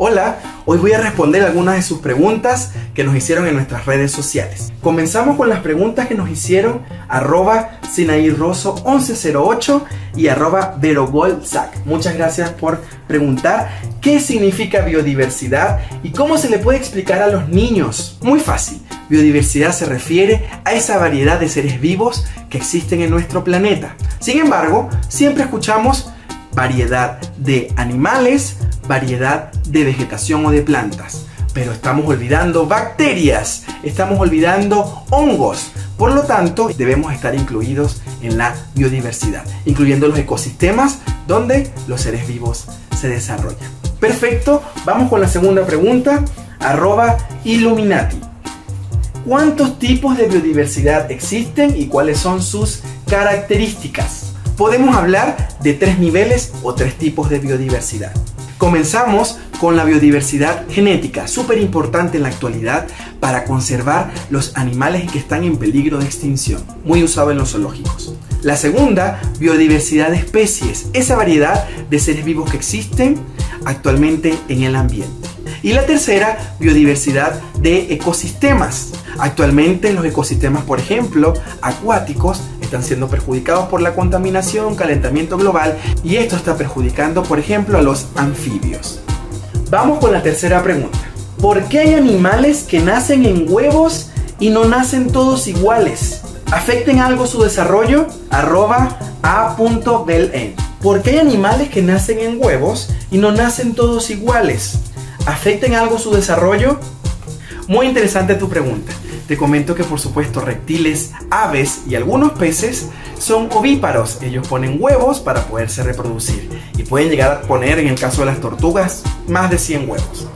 Hola, hoy voy a responder algunas de sus preguntas que nos hicieron en nuestras redes sociales. Comenzamos con las preguntas que nos hicieron arroba Rosso 1108 y arroba. Muchas gracias por preguntar qué significa biodiversidad y cómo se le puede explicar a los niños. Muy fácil. Biodiversidad se refiere a esa variedad de seres vivos que existen en nuestro planeta. Sin embargo, siempre escuchamos variedad de animales, variedad de vegetación o de plantas. Pero estamos olvidando bacterias, estamos olvidando hongos. Por lo tanto, debemos estar incluidos en la biodiversidad, incluyendo los ecosistemas donde los seres vivos se desarrollan. Perfecto, vamos con la segunda pregunta, arroba Illuminati. ¿Cuántos tipos de biodiversidad existen y cuáles son sus características? Podemos hablar de tres niveles o tres tipos de biodiversidad. Comenzamos con la biodiversidad genética, súper importante en la actualidad para conservar los animales que están en peligro de extinción, muy usado en los zoológicos. La segunda, biodiversidad de especies, esa variedad de seres vivos que existen actualmente en el ambiente. Y la tercera, biodiversidad de ecosistemas. Actualmente los ecosistemas, por ejemplo, acuáticos, están siendo perjudicados por la contaminación, calentamiento global y esto está perjudicando, por ejemplo, a los anfibios. Vamos con la tercera pregunta. ¿Por qué hay animales que nacen en huevos y no nacen todos iguales? ¿Afecten algo su desarrollo? Arroba. ¿Por qué hay animales que nacen en huevos y no nacen todos iguales? ¿Afecten algo su desarrollo? Muy interesante tu pregunta. Te comento que por supuesto reptiles, aves y algunos peces son ovíparos. Ellos ponen huevos para poderse reproducir y pueden llegar a poner, en el caso de las tortugas, más de 100 huevos.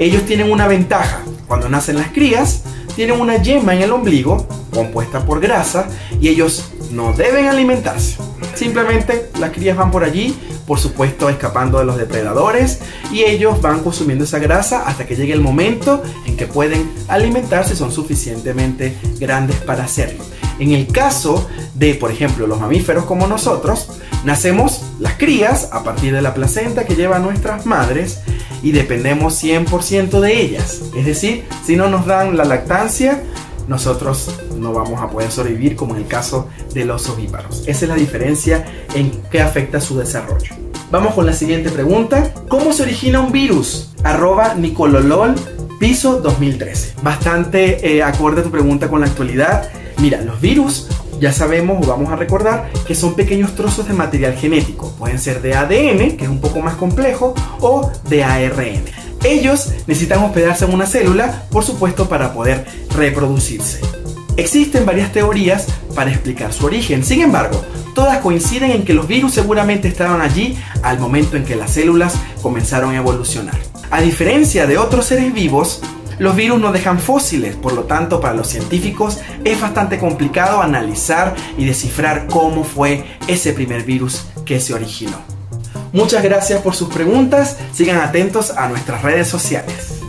Ellos tienen una ventaja. Cuando nacen las crías, tienen una yema en el ombligo compuesta por grasa y ellos no deben alimentarse. Simplemente las crías van por allí, por supuesto escapando de los depredadores y ellos van consumiendo esa grasa hasta que llegue el momento en que pueden alimentarse, son suficientemente grandes para hacerlo. En el caso de, por ejemplo, los mamíferos como nosotros, nacemos las crías a partir de la placenta que llevan nuestras madres y dependemos 100% de ellas. Es decir, si no nos dan la lactancia, nosotros no vamos a poder sobrevivir como en el caso de los ovíparos. Esa es la diferencia en qué afecta su desarrollo. Vamos con la siguiente pregunta. ¿Cómo se origina un virus? Arroba Nicololol piso 2013. Bastante eh, acorde a tu pregunta con la actualidad. Mira, los virus ya sabemos o vamos a recordar que son pequeños trozos de material genético. Pueden ser de ADN, que es un poco más complejo, o de ARN. Ellos necesitan hospedarse en una célula, por supuesto, para poder reproducirse. Existen varias teorías para explicar su origen, sin embargo, todas coinciden en que los virus seguramente estaban allí al momento en que las células comenzaron a evolucionar. A diferencia de otros seres vivos, los virus no dejan fósiles, por lo tanto para los científicos es bastante complicado analizar y descifrar cómo fue ese primer virus que se originó. Muchas gracias por sus preguntas, sigan atentos a nuestras redes sociales.